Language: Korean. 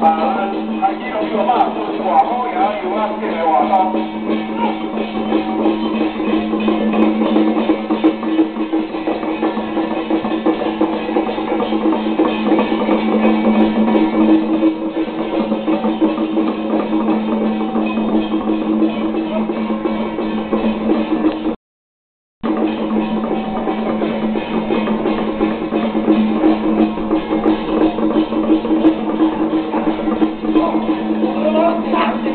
Para aquí lo digo más, ¡Gracias!